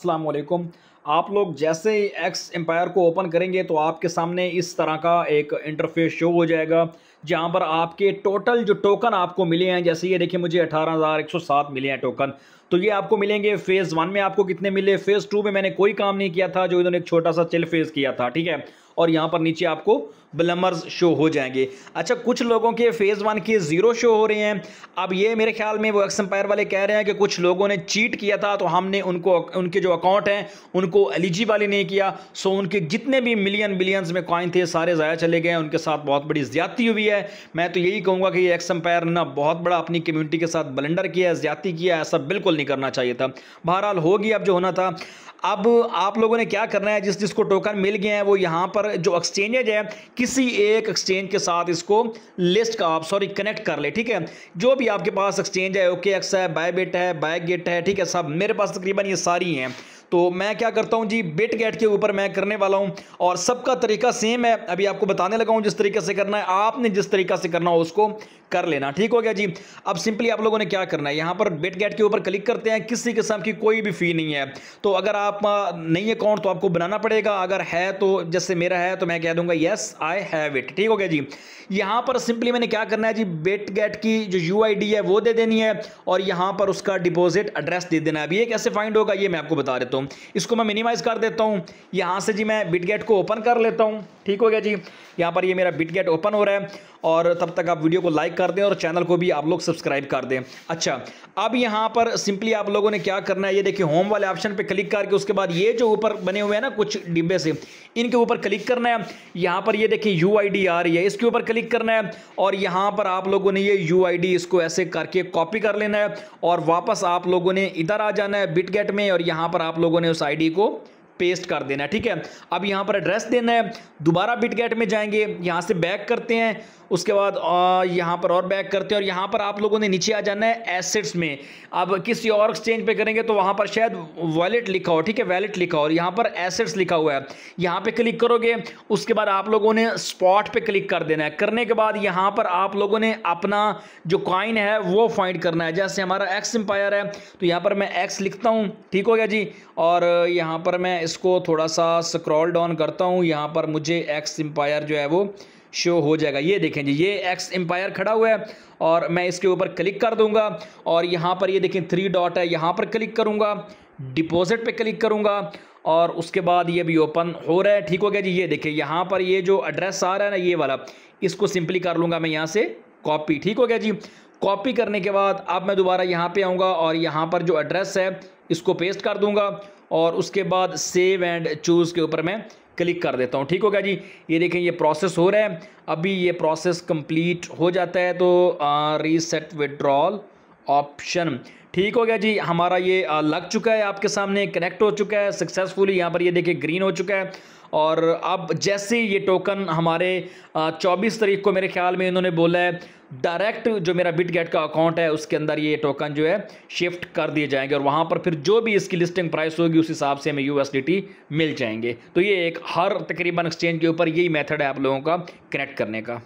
असलकुम आप लोग जैसे ही एक्स एम्पायर को ओपन करेंगे तो आपके सामने इस तरह का एक इंटरफेस शो हो जाएगा, जहाँ पर आपके टोटल जो टोकन आपको मिले हैं, जैसे ये देखिए मुझे अठारह हज़ार एक सौ सात मिले हैं टोकन तो ये आपको मिलेंगे फ़ेज़ वन में आपको कितने मिले? फ़ेज़ टू में मैंने कोई काम नहीं किया था, जो इन्होंने एक छोटा सा चिल फ़ेज़ किया था, ठीक है? और यहाँ पर नीचे आपको ब्लमर्स शो हो जाएँगे। अच्छा कुछ लोगों के फ़ेज़ वन के ज़ीरो शो हो रहे हैं। अब ये मेरे ख्याल में वो एक्सम्पायर वाले कह रहे हैं कि कुछ लोगों ने चीट किया था तो हमने उनको, उनके जो अकाउंट हैं, उनको एलिजिबल ही नहीं किया। सो उनके जितने भी मिलियन बिलियंस में कॉइन थे, सारे ज़ाया चले गए उनके साथ बहुत बड़ी ज्यादती हुई है। मैं तो यही कहूँगा कि ये एक्सम्पायर ने बहुत बड़ा अपनी कम्यूनिटी के साथ बलेंडर किया ज़्यादा किया ऐसा बिल्कुल नहीं करना चाहिए था। बहरहाल, होगी अब जो होना था। अब आप लोगों ने क्या करना है, जिस जिसको टोकन मिल गए हैं, वो यहाँ पर जो एक्सचेंजेज है, किसी एक एक्सचेंज के साथ इसको लिस्ट का आप सॉरी कनेक्ट कर ले, ठीक है? जो भी आपके पास एक्सचेंज है ओके एक्स है बायबिट है बायगेट है, ठीक है, सब मेरे पास तकरीबन ये सारी हैं। तो मैं क्या करता हूँ जी बिट गेट के ऊपर मैं करने वाला हूँ और सबका तरीका सेम है। अभी आपको बताने लगा हूँ जिस तरीके से करना है। आपने जिस तरीका से करना हो उसको कर लेना। ठीक हो गया जी? अब सिंपली आप लोगों ने क्या करना है? यहाँ पर बिट गेट के ऊपर क्लिक करते हैं। किसी किस्म की कोई भी फ़ी नहीं है। तो अगर आप नहीं अकाउंट तो आपको बनाना पड़ेगा। अगर है तो जैसे मेरा है तो मैं कह दूँगा येस आई हैव इट ठीक हो गया जी? यहाँ पर सिंपली मैंने क्या करना है जी? बेट गेट की जो यू है, वो दे देनी है और यहाँ पर उसका डिपॉजिट एड्रेस दे देना है। अब ये कैसे फाइंड होगा, ये मैं आपको बता देता हूँ। इसको मैं मिनिमाइज़ कर देता हूँ। यहाँ से जी मैं बिट गेट को ओपन कर लेता हूँ। ठीक हो गया जी? यहाँ पर ये मेरा बिट गेट ओपन हो रहा है और तब तक आप वीडियो को लाइक कर दें और चैनल को भी आप लोग सब्सक्राइब कर दें। अच्छा अब यहाँ पर सिंपली आप लोगों ने क्या करना है? ये देखिए होम वाले ऑप्शन पे क्लिक करके उसके बाद ये जो ऊपर बने हुए हैं ना, कुछ डिब्बे से, इनके ऊपर क्लिक करना है। यहाँ पर ये देखिए यू आ रही है। इसके ऊपर क्लिक करना है और यहाँ पर आप लोगों ने ये यू इसको ऐसे करके कॉपी कर लेना है और वापस आप लोगों ने इधर आ जाना है बिटगेट में और यहाँ पर आप लोगों ने उस आईडी को पेस्ट कर देना है, ठीक है? अब यहाँ पर एड्रेस देना है, दोबारा बिटगेट में जाएँगे, यहाँ से बैक करते हैं, उसके बाद यहाँ पर और बैक करते हैं, और यहाँ पर आप लोगों ने नीचे आ जाना है एसेट्स में। अब किसी और एक्सचेंज पे करेंगे तो वहाँ पर शायद वॉलेट लिखा हो, ठीक है? वैलेट लिखा हो, और यहाँ पर एसेट्स लिखा हुआ है। यहाँ पे क्लिक करोगे, उसके बाद आप लोगों ने स्पॉट पे क्लिक कर देना है। करने के बाद यहाँ पर आप लोगों ने अपना जो कॉइन है, वो फाइंड करना है। जैसे हमारा एक्स एम्पायर है तो यहाँ पर मैं एक्स लिखता हूँ, ठीक हो गया जी? और यहाँ पर मैं इसको थोड़ा सा स्क्रॉल डाउन करता हूँ। यहाँ पर मुझे एक्स एम्पायर जो है वो शो हो जाएगा। ये देखें जी, ये एक्स एम्पायर खड़ा हुआ है और मैं इसके ऊपर क्लिक कर दूँगा और यहाँ पर ये देखें थ्री डॉट है, यहाँ पर क्लिक करूँगा डिपॉजिट पे क्लिक करूँगा और उसके बाद ये भी ओपन हो रहा है। ठीक हो गया जी, ये देखें यहाँ पर ये जो एड्रेस आ रहा है ना, ये वाला, इसको सिंपली कर लूँगा मैं यहाँ से कॉपी ठीक हो गया जी कॉपी करने के बाद अब मैं दोबारा यहाँ पे आऊँगा और यहाँ पर जो एड्रेस है, इसको पेस्ट कर दूँगा और उसके बाद सेव एंड चूज़ के ऊपर मैं क्लिक कर देता हूँ। ठीक होगा जी? ये देखें, ये प्रोसेस हो रहा है। अभी ये प्रोसेस कंप्लीट हो जाता है तो रीसेट विड्रॉल ऑप्शन। ठीक हो गया जी, हमारा ये लग चुका है आपके सामने कनेक्ट हो चुका है सक्सेसफुली यहाँ पर ये देखिए ग्रीन हो चुका है। और अब जैसे ये टोकन हमारे चौबीस तारीख को मेरे ख्याल में इन्होंने बोला है डायरेक्ट जो मेरा बिट गेट का अकाउंट है, उसके अंदर ये टोकन जो है शिफ्ट कर दिए जाएँगे और वहाँ पर फिर जो भी इसकी लिस्टिंग प्राइस होगी, उस हिसाब से हमें यू मिल जाएँगे। तो ये एक हर तकरीबन एक्सचेंज के ऊपर यही मेथड है आप लोगों का कनेक्ट करने का।